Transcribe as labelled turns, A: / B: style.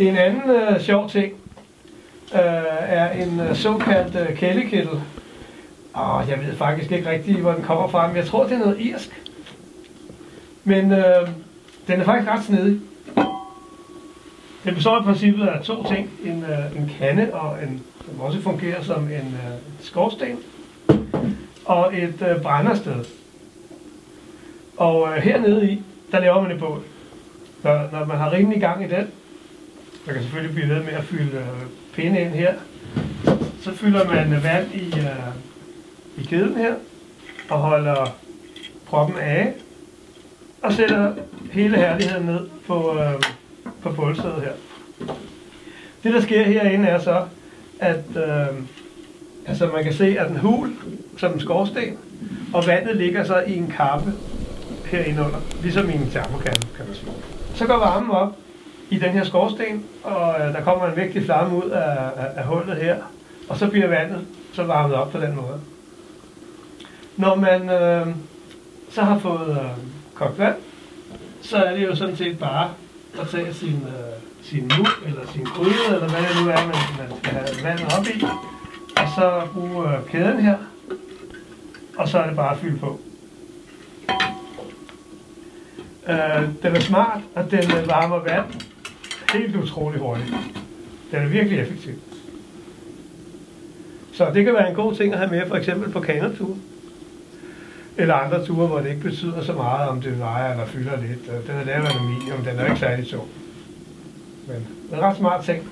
A: En anden øh, sjov ting øh, er en øh, såkaldt øh, kællekittel. Og jeg ved faktisk ikke rigtig, hvor den kommer fra, men jeg tror, det er noget irsk. Men øh, den er faktisk ret snedig. Den består i princippet af to ting. En, øh, en kande, og en, som også fungerer som en øh, skorsten, og et øh, brændersted. Og øh, hernede i, der laver man et bål. Når, når man har rimelig gang i den, man kan selvfølgelig blive ved med at fylde øh, pinde ind her, så fylder man vand i, øh, i kedlen her, og holder proppen af, og sætter hele herligheden ned på, øh, på bålstedet her. Det der sker herinde er så, at øh, altså man kan se, at den hul som en skorsten, og vandet ligger så i en kappe herinde under, ligesom i en termokande, kan man sige. Så går varmen op i den her skorsten, og øh, der kommer en vigtig flamme ud af, af, af hullet her, og så bliver vandet så varmet op på den måde. Når man øh, så har fået øh, kogt vand, så er det jo sådan set bare at tage sin, øh, sin mug eller sin gryde, eller hvad det nu er, man, man skal have vandet op i, og så bruge øh, kæden her, og så er det bare at fylde på. Øh, den er smart, og den øh, varmer vand helt utrolig hurtigt. Den er virkelig effektiv. Så det kan være en god ting at have med, for eksempel på kanotur. Eller andre ture, hvor det ikke betyder så meget, om det vejer eller fylder lidt. Den er lavet af aluminium, den er ikke særlig tung. Men det er en ret smart ting.